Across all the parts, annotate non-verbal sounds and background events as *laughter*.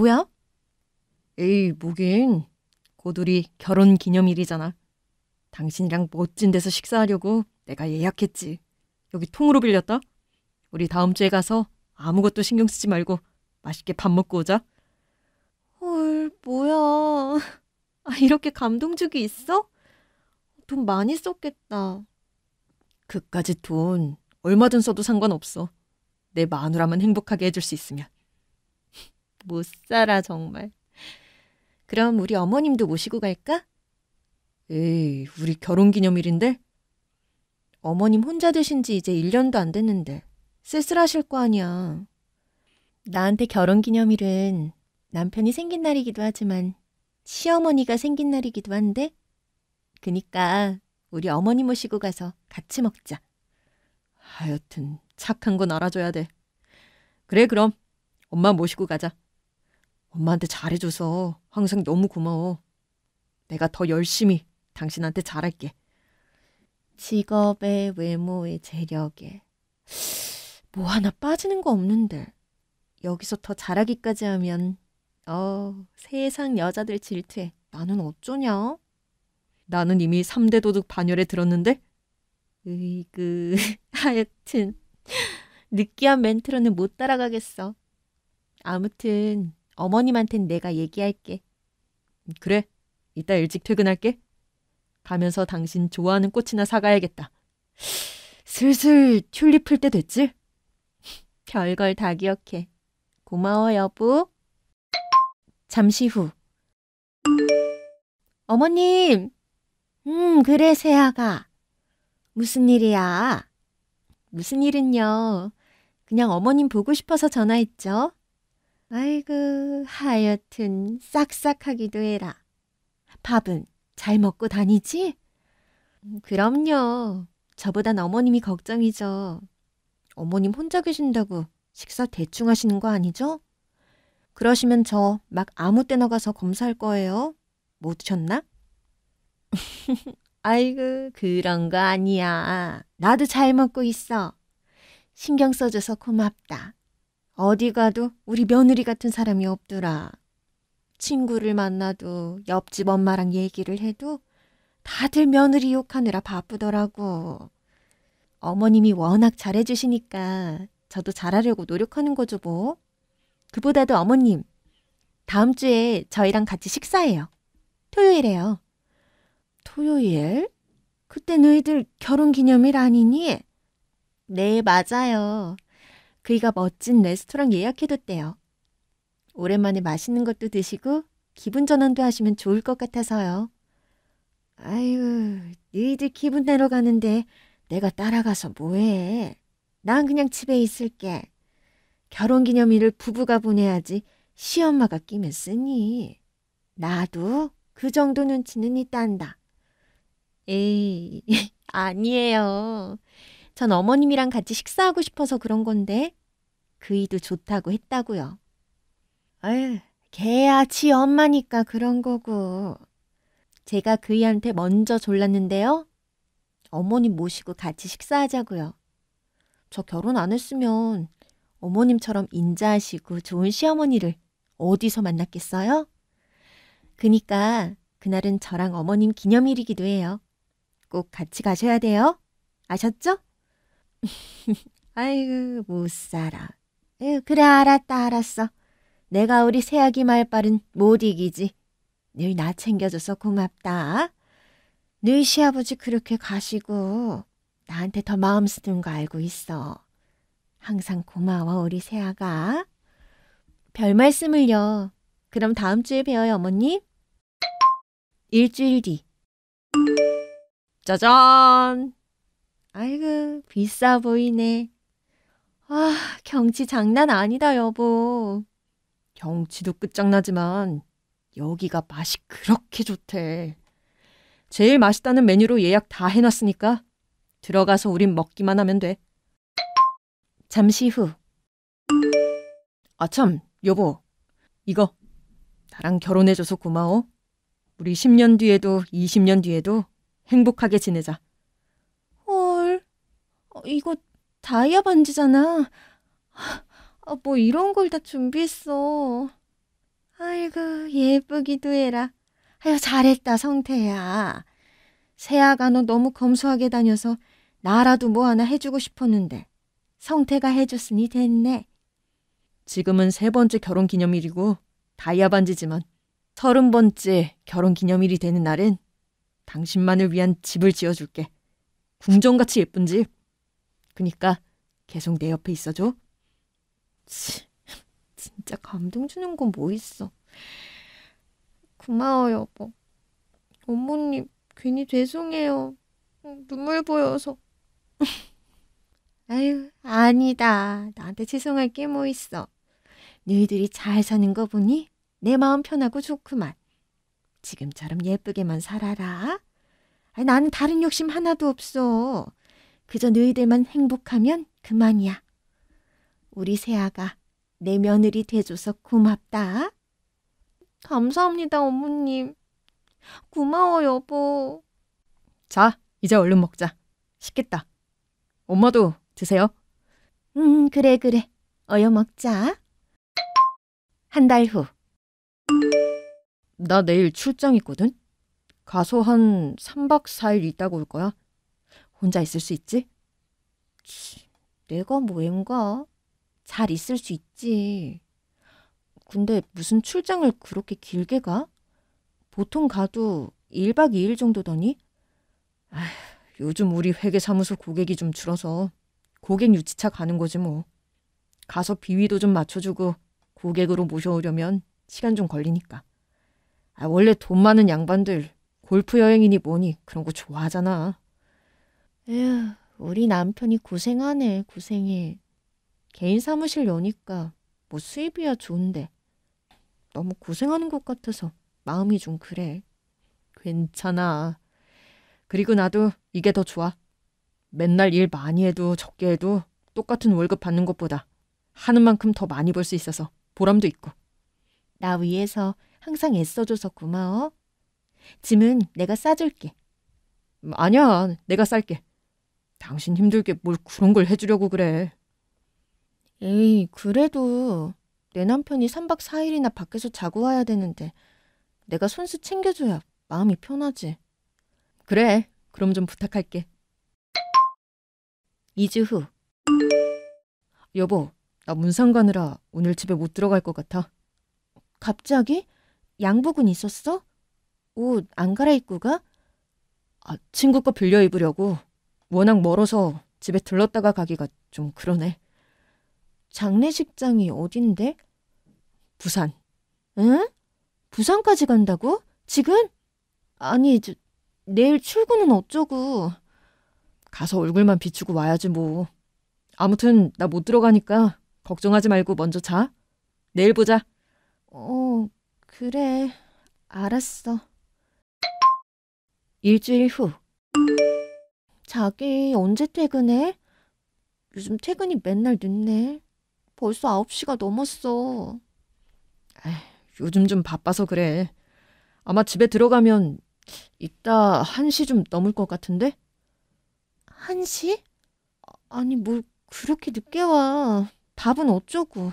뭐야? 에이, 뭐긴. 곧 우리 결혼 기념일이잖아. 당신이랑 멋진 데서 식사하려고 내가 예약했지. 여기 통으로 빌렸다. 우리 다음 주에 가서 아무것도 신경 쓰지 말고 맛있게 밥 먹고 오자. 헐, 뭐야. *laughs* 아, 이렇게 감동적이 있어? 돈 많이 썼겠다. 그까지 돈 얼마든 써도 상관없어. 내 마누라만 행복하게 해줄 수 있으면. 못 살아, 정말. 그럼 우리 어머님도 모시고 갈까? 에이, 우리 결혼 기념일인데? 어머님 혼자 드신 지 이제 1년도 안 됐는데 쓸쓸하실 거 아니야. 나한테 결혼 기념일은 남편이 생긴 날이기도 하지만 시어머니가 생긴 날이기도 한데 그니까 우리 어머니 모시고 가서 같이 먹자. 하여튼 착한 건 알아줘야 돼. 그래 그럼 엄마 모시고 가자. 엄마한테 잘해줘서 항상 너무 고마워. 내가 더 열심히 당신한테 잘할게. 직업에 외모에 재력에 뭐 하나 빠지는 거 없는데 여기서 더 잘하기까지 하면 어 세상 여자들 질투해. 나는 어쩌냐? 나는 이미 3대 도둑 반열에 들었는데? 으이그 *laughs* 하여튼 느끼한 멘트로는 못 따라가겠어. 아무튼 어머님한텐 내가 얘기할게. 그래. 이따 일찍 퇴근할게. 가면서 당신 좋아하는 꽃이나 사가야겠다. 슬슬 튤립 풀때 됐지? 별걸 다 기억해. 고마워, 여보. 잠시 후. 어머님! 음, 그래, 세아가. 무슨 일이야? 무슨 일은요? 그냥 어머님 보고 싶어서 전화했죠. 아이고, 하여튼 싹싹하기도 해라. 밥은 잘 먹고 다니지? 음, 그럼요. 저보단 어머님이 걱정이죠. 어머님 혼자 계신다고 식사 대충 하시는 거 아니죠? 그러시면 저 막 아무 때나 가서 검사할 거예요. 뭐 드셨나? *laughs* 아이고, 그런 거 아니야. 나도 잘 먹고 있어. 신경 써줘서 고맙다. 어디 가도 우리 며느리 같은 사람이 없더라. 친구를 만나도 옆집 엄마랑 얘기를 해도 다들 며느리 욕하느라 바쁘더라고. 어머님이 워낙 잘해주시니까 저도 잘하려고 노력하는 거죠, 뭐. 그보다도 어머님, 다음 주에 저희랑 같이 식사해요. 토요일에요. 토요일? 그때 너희들 결혼 기념일 아니니? 네, 맞아요. 그이가 멋진 레스토랑 예약해뒀대요. 오랜만에 맛있는 것도 드시고 기분 전환도 하시면 좋을 것 같아서요. 아유, 너희들 기분 내러 가는데 내가 따라가서 뭐해. 난 그냥 집에 있을게. 결혼기념일을 부부가 보내야지 시엄마가 끼면 쓰니. 나도 그 정도 눈치는 있단다. 에이, *laughs* 아니에요. 전 어머님이랑 같이 식사하고 싶어서 그런 건데 그이도 좋다고 했다고요. 아유, 걔야 지 엄마니까 그런 거고. 제가 그이한테 먼저 졸랐는데요. 어머님 모시고 같이 식사하자고요. 저 결혼 안 했으면 어머님처럼 인자하시고 좋은 시어머니를 어디서 만났겠어요? 그니까 그날은 저랑 어머님 기념일이기도 해요. 꼭 같이 가셔야 돼요. 아셨죠? *laughs* 아이고, 못 살아. 에휴, 그래, 알았다, 알았어. 내가 우리 새아기 말빨은 못 이기지. 늘 나 챙겨줘서 고맙다. 늘 시아버지 그렇게 가시고 나한테 더 마음 쓰는 거 알고 있어. 항상 고마워, 우리 새아가. 별 말씀을요. 그럼 다음 주에 뵈어요, 어머님. 일주일 뒤. 짜잔! 아이고, 비싸 보이네. 아, 경치 장난 아니다, 여보. 경치도 끝장나지만 여기가 맛이 그렇게 좋대. 제일 맛있다는 메뉴로 예약 다 해놨으니까 들어가서 우린 먹기만 하면 돼. 잠시 후. 아참, 여보. 이거 나랑 결혼해줘서 고마워. 우리 10년 뒤에도 20년 뒤에도 행복하게 지내자. 헐, 어, 이거 다이아 반지잖아. 아, 뭐 이런 걸 다 준비했어. 아이고, 예쁘기도 해라. 아유, 잘했다, 성태야. 세아가 너 너무 검소하게 다녀서 나라도 뭐 하나 해주고 싶었는데 성태가 해줬으니 됐네. 지금은 세 번째 결혼 기념일이고 다이아 반지지만 서른 번째 결혼 기념일이 되는 날엔 당신만을 위한 집을 지어줄게. 궁전같이 예쁜 집. 그니까 계속 내 옆에 있어줘. 치, 진짜 감동 주는 건 뭐 있어. 고마워, 여보. 어머님, 괜히 죄송해요. 눈물 보여서. *laughs* 아유, 아니다. 나한테 죄송할 게 뭐 있어. 너희들이 잘 사는 거 보니 내 마음 편하고 좋구만. 지금처럼 예쁘게만 살아라. 아니, 나는 다른 욕심 하나도 없어. 그저 너희들만 행복하면 그만이야. 우리 세아가 내 며느리 돼줘서 고맙다. 감사합니다, 어머님. 고마워, 여보. 자, 이제 얼른 먹자. 식겠다. 엄마도 드세요. 음, 그래, 그래. 어여 먹자. 한 달 후. 나 내일 출장 있거든? 가서 한 3박 4일 있다가 올 거야. 혼자 있을 수 있지? 치, 내가 뭐인가? 잘 있을 수 있지. 근데 무슨 출장을 그렇게 길게 가? 보통 가도 1박 2일 정도더니? 아휴, 요즘 우리 회계사무소 고객이 좀 줄어서 고객 유치차 가는 거지 뭐. 가서 비위도 좀 맞춰주고 고객으로 모셔오려면 시간 좀 걸리니까. 아, 원래 돈 많은 양반들 골프 여행이니 뭐니 그런 거 좋아하잖아. 에휴, 우리 남편이 고생하네, 고생해. 개인 사무실 여니까 뭐 수입이야 좋은데 너무 고생하는 것 같아서 마음이 좀 그래. 괜찮아. 그리고 나도 이게 더 좋아. 맨날 일 많이 해도 적게 해도 똑같은 월급 받는 것보다 하는 만큼 더 많이 벌 수 있어서 보람도 있고. 나 위해서 항상 애써줘서 고마워. 짐은 내가 싸줄게. 음, 아니야, 내가 쌀게. 당신 힘들게 뭘 그런 걸 해주려고 그래. 에이, 그래도 내 남편이 3박 4일이나 밖에서 자고 와야 되는데 내가 손수 챙겨줘야 마음이 편하지. 그래, 그럼 좀 부탁할게. 2주 후. 여보, 나 문상 가느라 오늘 집에 못 들어갈 것 같아. 갑자기? 양복은 있었어? 옷 안 갈아입고 가? 아, 친구 거 빌려 입으려고. 워낙 멀어서 집에 들렀다가 가기가 좀 그러네. 장례식장이 어딘데? 부산. 응? 부산까지 간다고? 지금? 아니, 저, 내일 출근은 어쩌고. 가서 얼굴만 비추고 와야지 뭐. 아무튼 나 못 들어가니까 걱정하지 말고 먼저 자. 내일 보자. 어, 그래. 알았어. 일주일 후. 자기 언제 퇴근해? 요즘 퇴근이 맨날 늦네. 벌써 9시가 넘었어. 에이, 요즘 좀 바빠서 그래. 아마 집에 들어가면 이따 1시 좀 넘을 것 같은데? 1시? 아니, 뭘 그렇게 늦게 와. 밥은 어쩌고.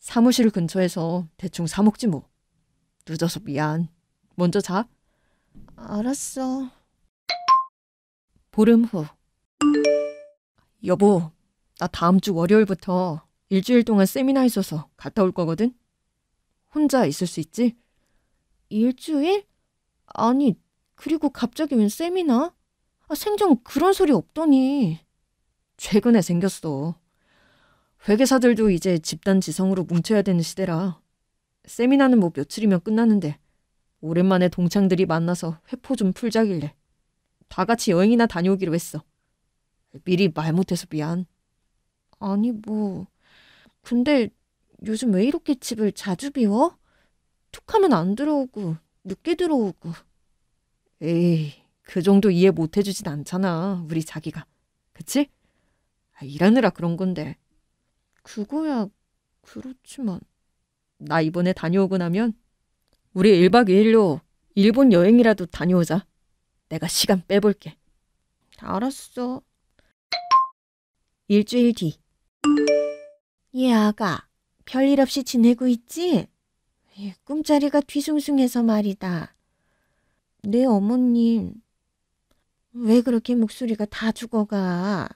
사무실 근처에서 대충 사 먹지 뭐. 늦어서 미안. 먼저 자. 알았어. 보름 후. 여보, 나 다음 주 월요일부터 일주일 동안 세미나 있어서 갔다 올 거거든? 혼자 있을 수 있지? 일주일? 아니, 그리고 갑자기 웬 세미나? 아, 생전 그런 소리 없더니. 최근에 생겼어. 회계사들도 이제 집단 지성으로 뭉쳐야 되는 시대라. 세미나는 뭐 며칠이면 끝나는데 오랜만에 동창들이 만나서 회포 좀 풀자길래 다 같이 여행이나 다녀오기로 했어. 미리 말 못해서 미안. 아니, 뭐. 근데 요즘 왜 이렇게 집을 자주 비워? 툭 하면 안 들어오고, 늦게 들어오고. 에이, 그 정도 이해 못 해주진 않잖아, 우리 자기가. 그치? 아, 일하느라 그런 건데. 그거야, 그렇지만. 나 이번에 다녀오고 나면 우리 1박 2일로 일본 여행이라도 다녀오자. 내가 시간 빼볼게. 알았어. 일주일 뒤. 얘 아가, 별일 없이 지내고 있지? 이 꿈자리가 뒤숭숭해서 말이다. 내 어머님, 왜 그렇게 목소리가 다 죽어가?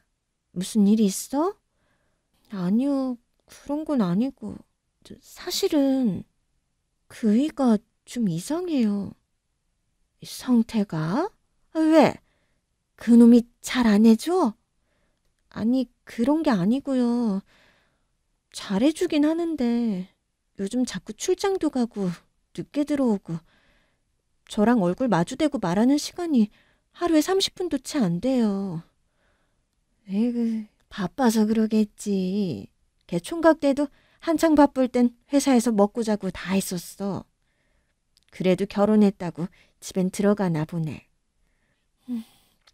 무슨 일 있어? 아니요, 그런 건 아니고. 저, 사실은 그이가 좀 이상해요. 성태가? 아, 왜? 그놈이 잘 안 해줘? 아니, 그런 게 아니고요. 잘해주긴 하는데 요즘 자꾸 출장도 가고 늦게 들어오고 저랑 얼굴 마주대고 말하는 시간이 하루에 30분도 채 안 돼요. 에그, 바빠서 그러겠지. 걔 총각 때도 한창 바쁠 땐 회사에서 먹고 자고 다 했었어. 그래도 결혼했다고 집엔 들어가나 보네.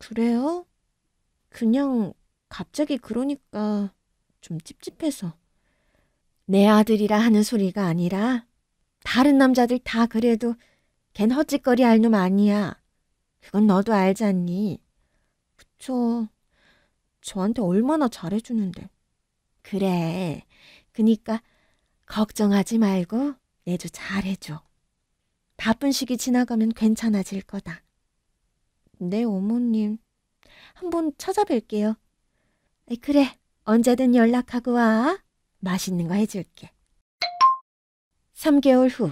음, 그래요? 그냥 갑자기 그러니까 좀 찝찝해서. 내 아들이라 하는 소리가 아니라 다른 남자들 다 그래도 걘 헛짓거리 할 놈 아니야. 그건 너도 알잖니. 그쵸. 저한테 얼마나 잘해주는데. 그래. 그니까 걱정하지 말고 내도 잘해줘. 바쁜 시기 지나가면 괜찮아질 거다. 네, 어머님. 한번 찾아뵐게요. 그래, 언제든 연락하고 와. 맛있는 거 해줄게. 3개월 후.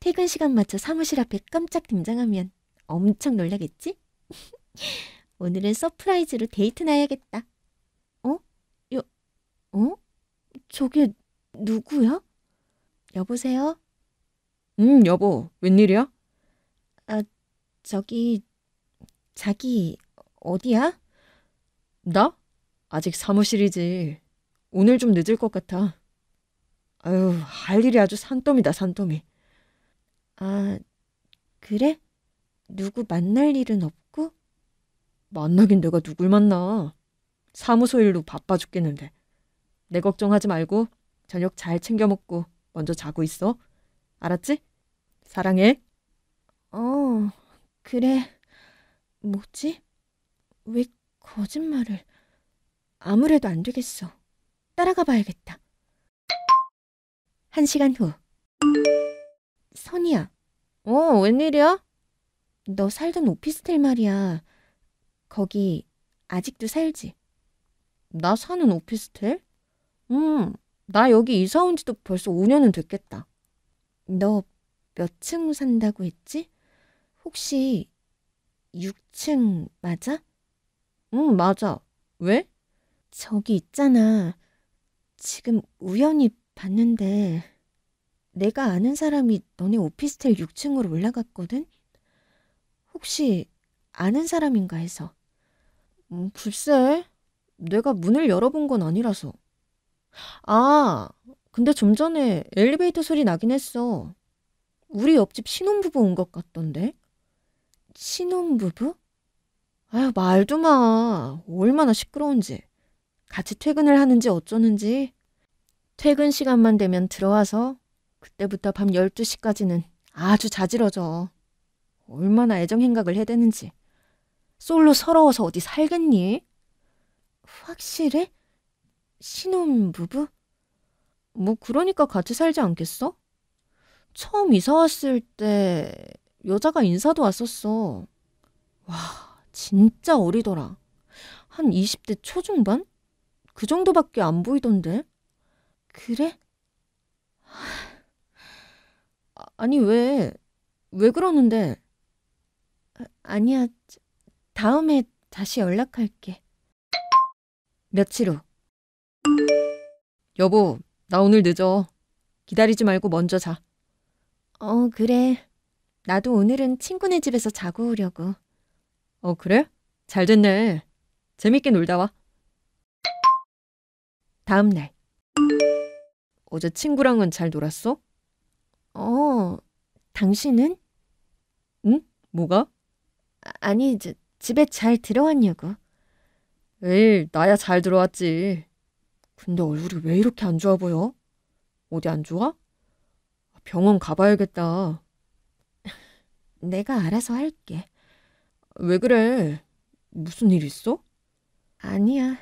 퇴근 시간 맞춰 사무실 앞에 깜짝 등장하면 엄청 놀라겠지? *laughs* 오늘은 surprise로 데이트 나야겠다. 어? 여, 어? 저게 누구야? 여보세요? 응, 여보. 웬일이야? 아, 저기, 자기, 어디야? 나? 아직 사무실이지. 오늘 좀 늦을 것 같아. 아유, 할 일이 아주 산더미다, 산더미. 아, 그래? 누구 만날 일은 없고? 만나긴 내가 누굴 만나. 사무소 일로 바빠 죽겠는데. 내 걱정하지 말고 저녁 잘 챙겨 먹고 먼저 자고 있어. 알았지? 사랑해. 어, 그래. 뭐지? 왜 거짓말을? 아무래도 안 되겠어. 따라가 봐야겠다. 한 시간 후. 선이야. 어, 웬일이야? 너 살던 오피스텔 말이야. 거기 아직도 살지? 나 사는 오피스텔? 음, 나 여기 이사 온 지도 벌써 5년은 됐겠다. 너 몇 층 산다고 했지? 혹시 6층 맞아? 응, 맞아. 왜? 저기 있잖아. 지금 우연히 봤는데 내가 아는 사람이 너네 오피스텔 6층으로 올라갔거든? 혹시 아는 사람인가 해서. 음, 글쎄, 내가 문을 열어본 건 아니라서. 아, 근데 좀 전에 엘리베이터 소리 나긴 했어. 우리 옆집 신혼부부 온 것 같던데? 신혼부부? 아유, 말도 마. 얼마나 시끄러운지. 같이 퇴근을 하는지 어쩌는지. 퇴근 시간만 되면 들어와서 그때부터 밤 12시까지는 아주 자지러져. 얼마나 애정 행각을 해대는지. 솔로 서러워서 어디 살겠니? 확실해? 신혼부부? 뭐 그러니까 같이 살지 않겠어? 처음 이사 왔을 때 여자가 인사도 왔었어. 와, 진짜 어리더라. 한 20대 초중반? 그 정도밖에 안 보이던데. 그래? 아니, 왜? 왜 그러는데? 아니야. 다음에 다시 연락할게. 며칠 후. 여보, 나 오늘 늦어. 기다리지 말고 먼저 자. 어, 그래. 나도 오늘은 친구네 집에서 자고 오려고. 어, 그래? 잘 됐네. 재밌게 놀다 와. 다음 날. 어제 친구랑은 잘 놀았어? 어, 당신은? 응? 뭐가? 아니, 저, 집에 잘 들어왔냐고. 에이, 나야 잘 들어왔지. 근데 얼굴이 왜 이렇게 안 좋아 보여? 어디 안 좋아? 병원 가봐야겠다. 내가 알아서 할게. 왜 그래? 무슨 일 있어? 아니야.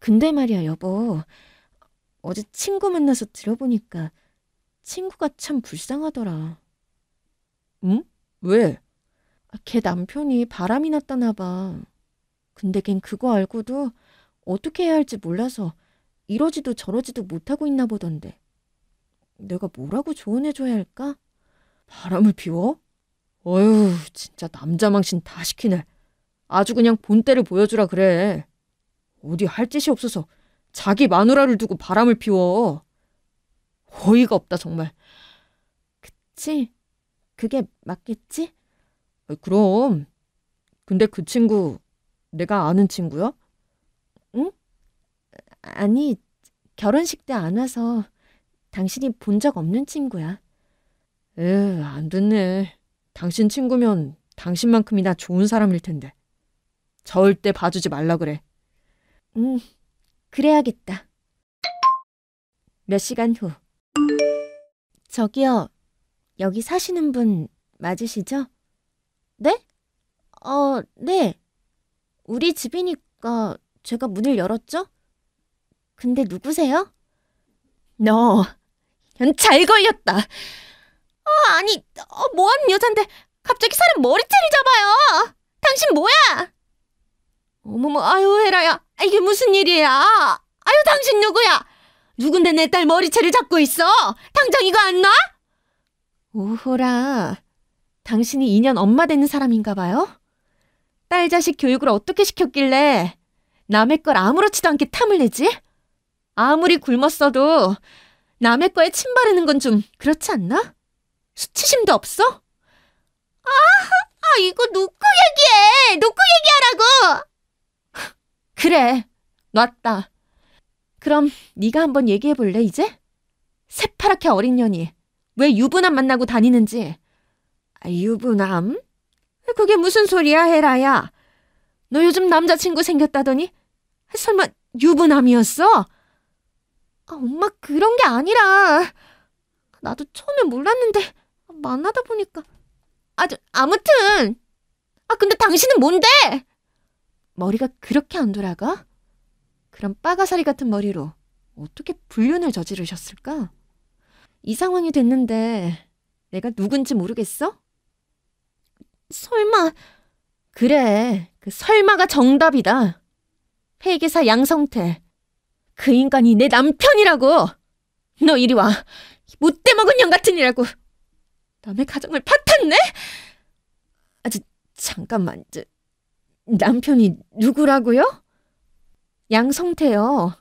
근데 말이야, 여보. 어제 친구 만나서 들어보니까 친구가 참 불쌍하더라. 응? 왜? 아, 걔 남편이 바람이 났다나 봐. 근데 걘 그거 알고도 어떻게 해야 할지 몰라서 이러지도 저러지도 못하고 있나 보던데. 내가 뭐라고 조언해줘야 할까? 바람을 피워? 어휴, 진짜 남자 망신 다 시키네. 아주 그냥 본때를 보여주라 그래. 어디 할 짓이 없어서 자기 마누라를 두고 바람을 피워. 어이가 없다, 정말. 그치? 그게 맞겠지? 어이, 그럼. 근데 그 친구, 내가 아는 친구야? 아니, 결혼식 때 안 와서 당신이 본 적 없는 친구야. 에, 안 됐네. 당신 친구면 당신만큼이나 좋은 사람일 텐데. 절대 봐주지 말라 그래. 응, 그래야겠다. 몇 시간 후. 저기요, 여기 사시는 분 맞으시죠? 네? 어, 네. 우리 집이니까 제가 문을 열었죠? 근데 누구세요? 너, 잘 걸렸다. 어, 아니, 어, 뭐하는 여잔데 갑자기 사람 머리채를 잡아요. 당신 뭐야? 어머머, 아유, 헤라야. 아, 이게 무슨 일이야? 아유, 당신 누구야? 누군데 내 딸 머리채를 잡고 있어? 당장 이거 안 놔? 오호라. 당신이 2년 엄마 되는 사람인가 봐요? 딸 자식 교육을 어떻게 시켰길래 남의 걸 아무렇지도 않게 탐을 내지? 아무리 굶었어도 남의 거에 침 바르는 건 좀 그렇지 않나? 수치심도 없어? 아, 아 이거 놓고 얘기해. 놓고 얘기하라고. *laughs* 그래, 놨다. 그럼 네가 한번 얘기해 볼래 이제? 새파랗게 어린 년이 왜 유부남 만나고 다니는지. 아, 유부남? 그게 무슨 소리야, 헤라야? 너 요즘 남자친구 생겼다더니 설마 유부남이었어? 아, 엄마 그런 게 아니라 나도 처음에 몰랐는데 만나다 보니까 아주 아무튼 아 근데 당신은 뭔데? 머리가 그렇게 안 돌아가? 그런 빠가사리 같은 머리로 어떻게 불륜을 저지르셨을까? 이 상황이 됐는데 내가 누군지 모르겠어? 설마 그래 그 설마가 정답이다. 회계사 양성태 그 인간이 내 남편이라고. 너 이리 와. 못돼 먹은 년 같은 이라고. 남의 가정을 파탄내? 아주 잠깐만. 저, 남편이 누구라고요? 양성태요.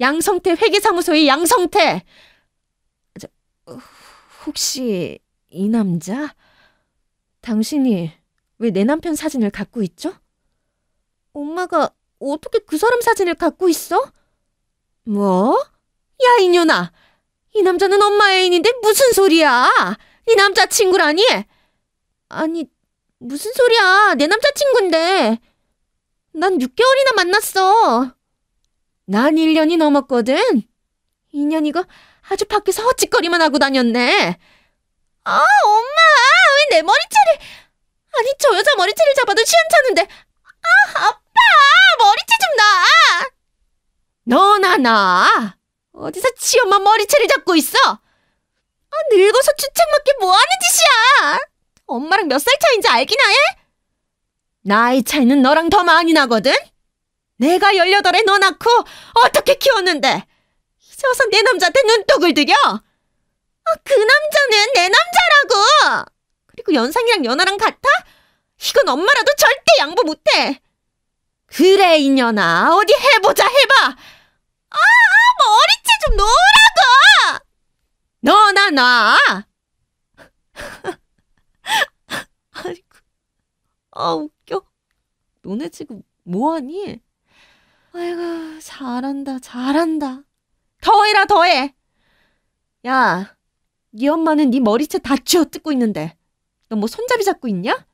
양성태 회계사무소의 양성태. 저, 혹시 이 남자? 당신이 왜 내 남편 사진을 갖고 있죠? 엄마가 어떻게 그 사람 사진을 갖고 있어? 뭐? 야, 이년아. 이 남자는 엄마 애인인데 무슨 소리야? 네 남자친구라니? 아니, 무슨 소리야. 내 남자친구인데. 난 6개월이나 만났어. 난 1년이 넘었거든. 2년 이거 아주 밖에서 헛짓거리만 하고 다녔네. 아, 엄마! 왜 내 머리채를... 아니, 저 여자 머리채를 잡아도 시원찮은데. 아, 아빠! 머리채 좀 놔! 너나 나 어디서 치엄마 머리채를 잡고 있어? 아, 늙어서 주책맞게 뭐하는 짓이야? 엄마랑 몇 살 차인지 알기나 해? 나이 차이는 너랑 더 많이 나거든? 내가 18에 너 낳고 어떻게 키웠는데 이제 와서 내 남자한테 눈독을 들여? 아, 그 남자는 내 남자라고! 그리고 연상이랑 연하랑 같아? 이건 엄마라도 절대 양보 못해! 그래, 이년아. 어디 해보자, 해봐! 아, 머리채 좀 놓으라고! 너 나 놔! *laughs* 아이고, 아, 웃겨. 너네 지금 뭐하니? 아이고, 잘한다, 잘한다. 더해라, 더해! 야, 네 엄마는 네 머리채 다 쥐어 뜯고 있는데, 너 뭐 손잡이 잡고 있냐?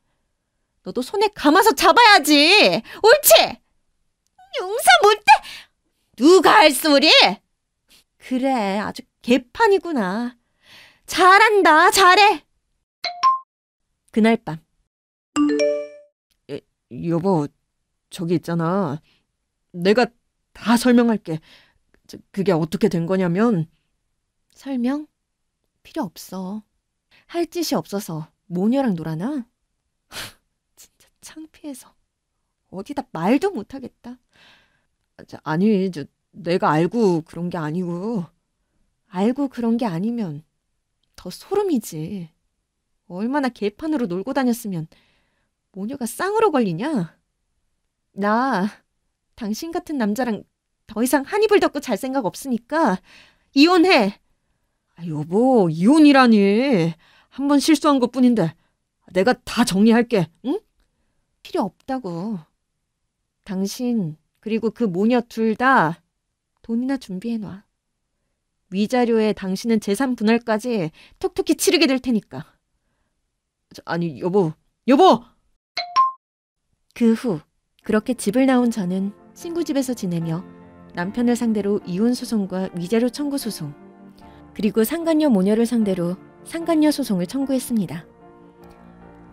너도 손에 감아서 잡아야지! 옳지! 용서 못해! 누가 할 소리? 그래, 아주 개판이구나. 잘한다, 잘해. 그날 밤. 에, 여보, 저기 있잖아. 내가 다 설명할게. 저, 그게 어떻게 된 거냐면, 설명? 필요 없어. 할 짓이 없어서 모녀랑 놀아나? *laughs* 진짜 창피해서 어디다 말도 못하겠다. 자, 아니, 저, 내가 알고 그런 게 아니고. 알고 그런 게 아니면 더 소름이지. 얼마나 개판으로 놀고 다녔으면 모녀가 쌍으로 걸리냐? 나 당신 같은 남자랑 더 이상 한 입을 덮고 잘 생각 없으니까 이혼해. 아, 여보, 이혼이라니. 한 번 실수한 것 뿐인데. 내가 다 정리할게, 응? 필요 없다고. 당신 그리고 그 모녀 둘 다 돈이나 준비해 놔. 위자료에 당신은 재산 분할까지 톡톡히 치르게 될 테니까. 저, 아니, 여보, 여보! 그 후 그렇게 집을 나온 저는 친구 집에서 지내며 남편을 상대로 이혼 소송과 위자료 청구 소송 그리고 상간녀 모녀를 상대로 상간녀 소송을 청구했습니다.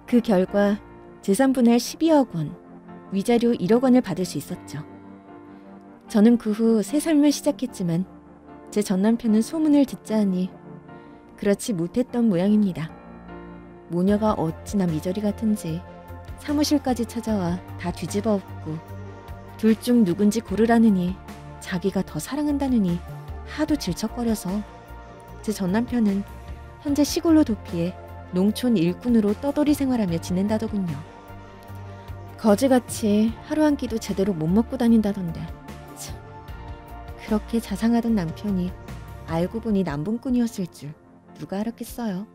그 결과 재산 분할 12억 원, 위자료 1억 원을 받을 수 있었죠. 저는 그 후 새 삶을 시작했지만 제 전 남편은 소문을 듣자 하니 그렇지 못했던 모양입니다. 모녀가 어찌나 미저리 같은지 사무실까지 찾아와 다 뒤집어 엎고 둘 중 누군지 고르라느니 자기가 더 사랑한다느니 하도 질척거려서 제 전 남편은 현재 시골로 도피해 농촌 일꾼으로 떠돌이 생활하며 지낸다더군요. 거지같이 하루 한 끼도 제대로 못 먹고 다닌다던데. 참, 그렇게 자상하던 남편이 알고 보니 남봉꾼이었을 줄 누가 알았겠어요.